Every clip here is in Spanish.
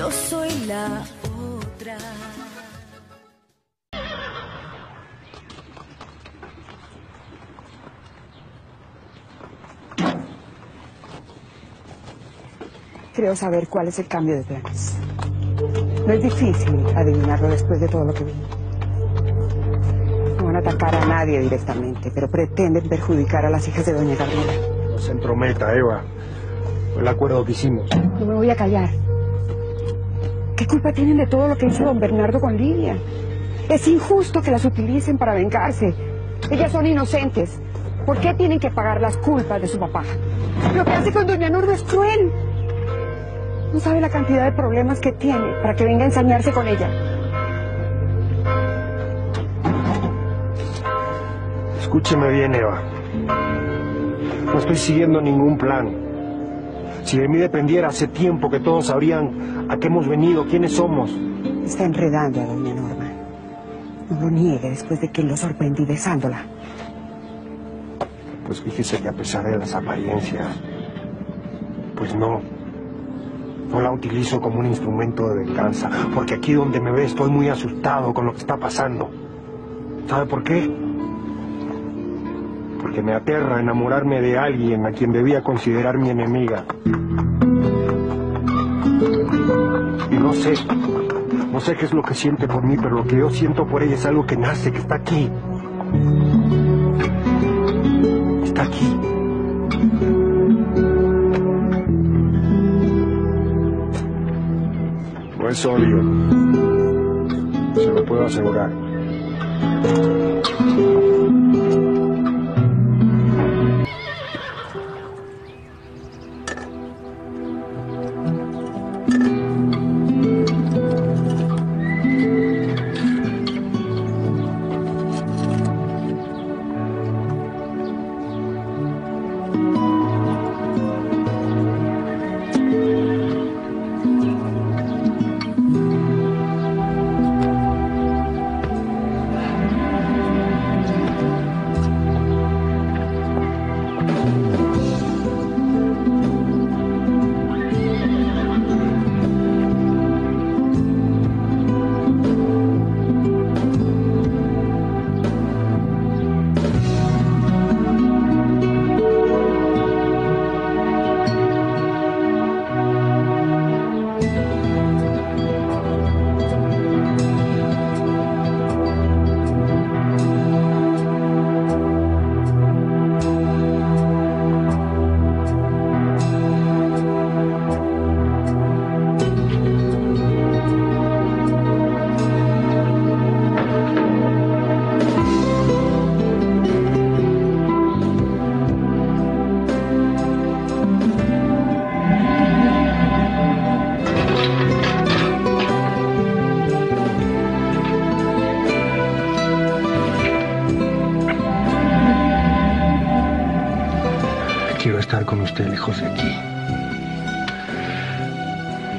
yo soy la otra. Creo saber cuál es el cambio de planes. No es difícil adivinarlo después de todo lo que vimos. No van a atacar a nadie directamente, pero pretenden perjudicar a las hijas de Doña Gabriela. No se entrometa, Eva. Fue el acuerdo que hicimos. No me voy a callar. ¿Qué culpa tienen de todo lo que hizo don Bernardo con Lidia? Es injusto que las utilicen para vengarse. Ellas son inocentes. ¿Por qué tienen que pagar las culpas de su papá? Lo que hace con doña Norma es cruel. No sabe la cantidad de problemas que tiene para que venga a ensañarse con ella. Escúcheme bien, Eva. No estoy siguiendo ningún plan. Si de mí dependiera, hace tiempo que todos sabrían a qué hemos venido, quiénes somos. Está enredando a doña Norma. No lo niegue después de que lo sorprendí besándola. Pues fíjese que a pesar de las apariencias, pues no. No la utilizo como un instrumento de venganza, porque aquí donde me ve estoy muy asustado con lo que está pasando. ¿Sabe por qué? Porque me aterra enamorarme de alguien a quien debía considerar mi enemiga. Y no sé, no sé qué es lo que siente por mí, pero lo que yo siento por ella es algo que nace, que está aquí. Está aquí. No es obvio. Se lo puedo asegurar. Quiero estar con usted lejos de aquí.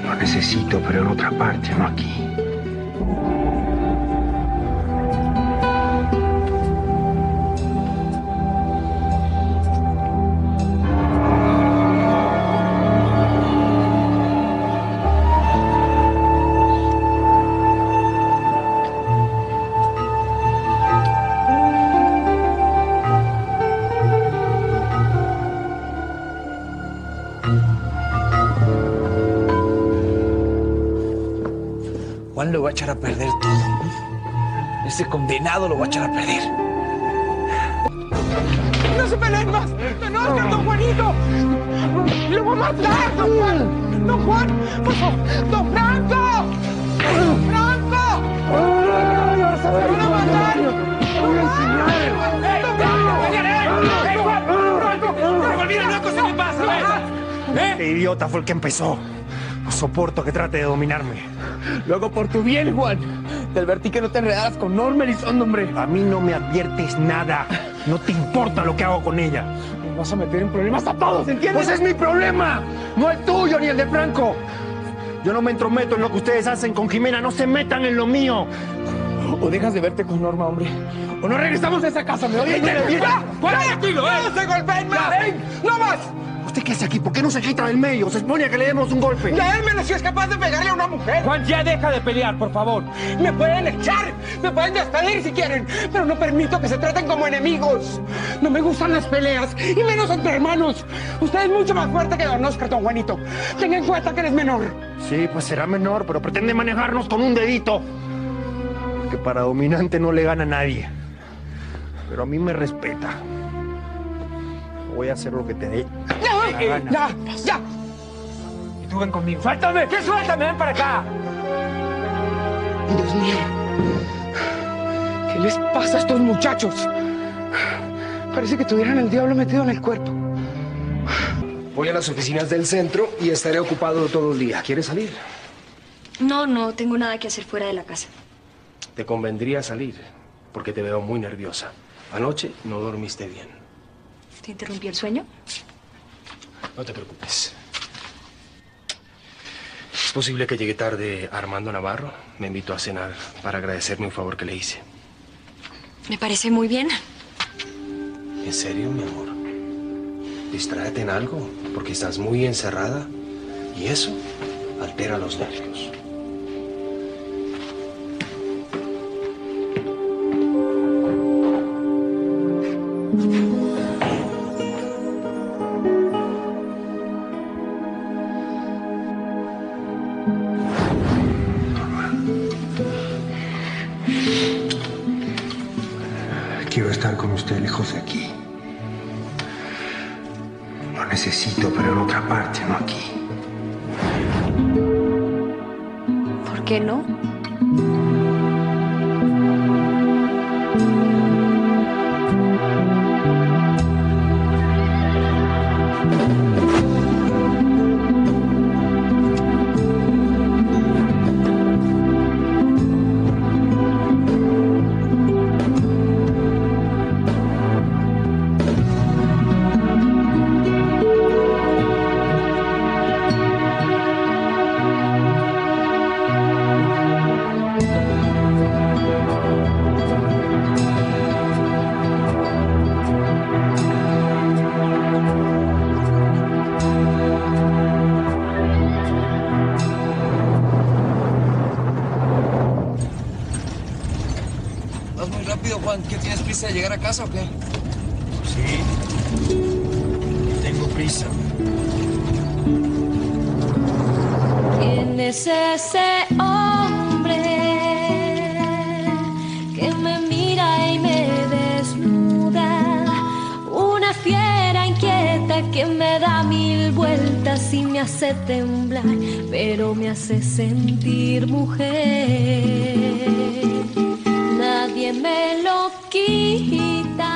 Lo necesito, pero en otra parte, no aquí. Juan lo va a echar a perder todo. Ese condenado lo va a echar a perder. ¡No se peleen más! ¡No, no, don Juanito! ¡Lo va a matar, don Juan! ¡Don Juan! ¡Por favor! ¡Don Franco! ¡Don Franco! ¡Lo van a matar! ¡Voy a enseñar! ¡Don Franco! ¡Eh, Juan! ¡Franco! ¡Se olvida una cosa que pasa. ¿Eh? Este idiota fue el que empezó. Soporto que trate de dominarme. Lo hago por tu bien, Juan. Te advertí que no te enredaras con Norma Elizondo, hombre. A mí no me adviertes nada. No te importa lo que hago con ella. Nos vas a meter en problemas a todos, ¿entiendes? Pues es mi problema. No el tuyo ni el de Franco. Yo no me entrometo en lo que ustedes hacen con Jimena. No se metan en lo mío. O dejas de verte con Norma, hombre. O no regresamos a esa casa, ¿me oyes? ¡Ya! ¡Juan, tranquilo, eh! ¡No se golpeen más! ¡No más! ¿Usted qué hace aquí? ¿Por qué no se quita del medio? Se expone a que le demos un golpe. Déjenmelo si es capaz de pegarle a una mujer. Juan, ya deja de pelear, por favor. Me pueden echar, me pueden despedir si quieren, pero no permito que se traten como enemigos. No me gustan las peleas, y menos entre hermanos. Usted es mucho más fuerte que don Oscar, don Juanito. Tenga en cuenta que eres menor. Sí, pues será menor, pero pretende manejarnos con un dedito. Que para dominante no le gana a nadie. Pero a mí me respeta. Voy a hacer lo que te dé. Ya, ya, ya. Y tú ven conmigo. ¡Suéltame! ¿Qué suéltame? ¡Ven para acá! Dios mío. ¿Qué les pasa a estos muchachos? Parece que tuvieran el diablo metido en el cuerpo. Voy a las oficinas del centro y estaré ocupado todo el día. ¿Quieres salir? No, no tengo nada que hacer fuera de la casa. Te convendría salir, porque te veo muy nerviosa. Anoche no dormiste bien. ¿Te interrumpí el sueño? No te preocupes. ¿Es posible que llegue tarde Armando Navarro? Me invitó a cenar para agradecerme un favor que le hice. Me parece muy bien. ¿En serio, mi amor? Distráete en algo, porque estás muy encerrada y eso altera los nervios. Estar con usted lejos de aquí. Lo necesito, pero en otra parte, no aquí. ¿Por qué no? De llegar a casa o qué? Sí. Tengo prisa. ¿Quién es ese hombre que me mira y me desnuda? Una fiera inquieta que me da mil vueltas y me hace temblar, pero me hace sentir mujer me lo quita.